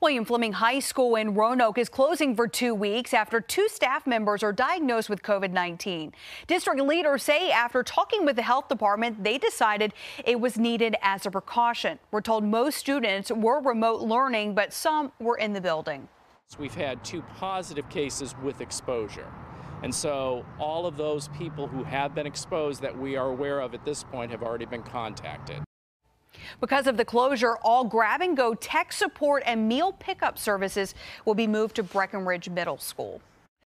William Fleming High School in Roanoke is closing for two weeks after two staff members are diagnosed with COVID 19. District leaders say after talking with the health department, they decided it was needed as a precaution. We're told most students were remote learning, but some were in the building. We've had two positive cases with exposure. And so all of those people who have been exposed that we are aware of at this point have already been contacted. Because of the closure, all grab and go tech support and meal pickup services will be moved to Breckinridge Middle School.